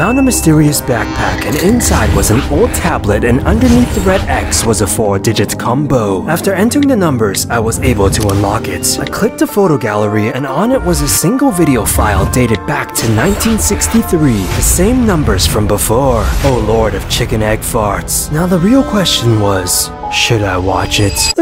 found a mysterious backpack and inside was an old tablet and underneath the red X was a 4-digit combo. After entering the numbers, I was able to unlock it. I clicked the photo gallery and on it was a single video file dated back to 1963. The same numbers from before. Oh lord of chicken egg farts. Now the real question was, should I watch it?